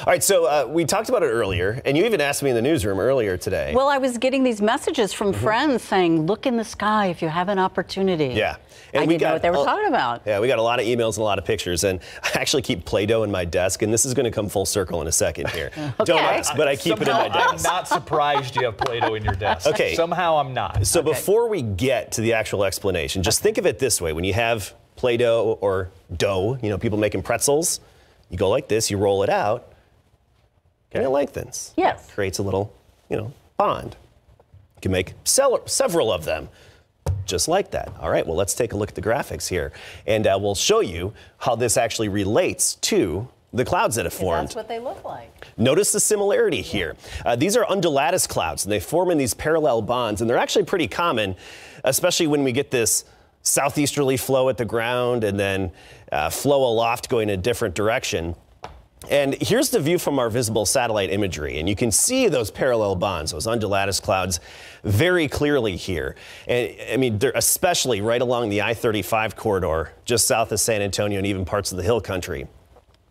All right, so uh, we talked about it earlier, and you even asked me in the newsroom earlier today. Well, I was getting these messages from Mm-hmm. friends saying, look in the sky if you have an opportunity. yeah. I we didn't know what they were a- talking about. Yeah, we got a lot of emails and a lot of pictures, and I actually keep Play-Doh in my desk, and this is going to come full circle in a second here. Don't ask, but I keep it in Somehow my I'm not surprised you have Play-Doh in your desk. Okay. Somehow I'm not. So before we get to the actual explanation, just think of it this way: when you have Play-Doh or dough, you know, people making pretzels, you go like this, you roll it out, and it lengthens. Yes. Creates a little, you know, bond. You can make several of them. Just like that. All right, well, let's take a look at the graphics here. And uh, we'll show you how this actually relates to the clouds that have formed. That's what they look like. Notice the similarity here. Uh, these are undulatus clouds, and they form in these parallel bonds, and they're actually pretty common, especially when we get this southeasterly flow at the ground and then uh, flow aloft going a different direction. And here's the view from our visible satellite imagery, and you can see those parallel bonds, those undulatus clouds, very clearly here. And I mean, they're especially right along the I-35 corridor, just south of San Antonio and even parts of the hill country.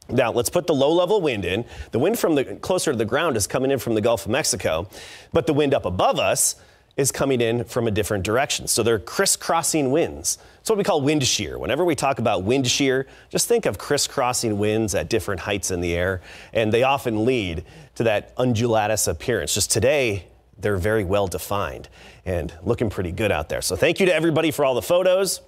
Now, let's put the low level wind in. The wind from the closer to the ground is coming in from the Gulf of Mexico, but the wind up above us is coming in from a different direction. So they're crisscrossing winds. It's what we call wind shear. Whenever we talk about wind shear, just think of crisscrossing winds at different heights in the air, and they often lead to that undulatus appearance. Just today, they're very well defined and looking pretty good out there. So thank you to everybody for all the photos.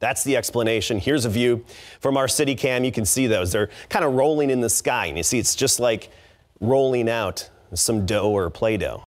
That's the explanation. Here's a view from our city cam. You can see those. They're kind of rolling in the sky. And you see, it's just like rolling out some dough or Play Doh.